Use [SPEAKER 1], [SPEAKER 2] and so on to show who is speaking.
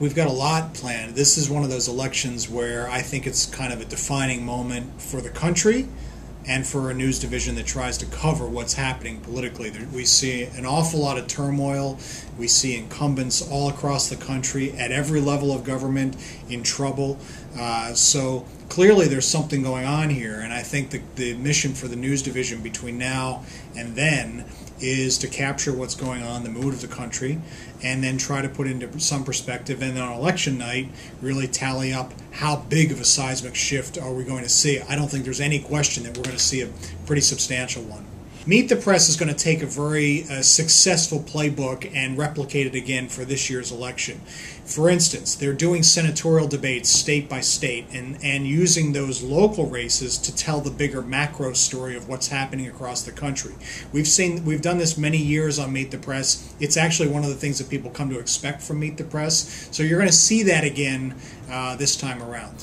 [SPEAKER 1] We've got a lot planned. This is one of those elections where I think it's kind of a defining moment for the country and for a news division that tries to cover what's happening politically. We see an awful lot of turmoil. We see incumbents all across the country at every level of government in trouble. Uh, so clearly there's something going on here, and I think the, the mission for the news division between now and then is to capture what's going on, the mood of the country, and then try to put into some perspective. And then on election night, really tally up how big of a seismic shift are we going to see. I don't think there's any question that we're going to see a pretty substantial one. Meet the Press is going to take a very uh, successful playbook and replicate it again for this year's election. For instance, they're doing senatorial debates state by state and, and using those local races to tell the bigger macro story of what's happening across the country. We've seen we've done this many years on Meet the Press. It's actually one of the things that people come to expect from Meet the Press. So you're going to see that again uh, this time around.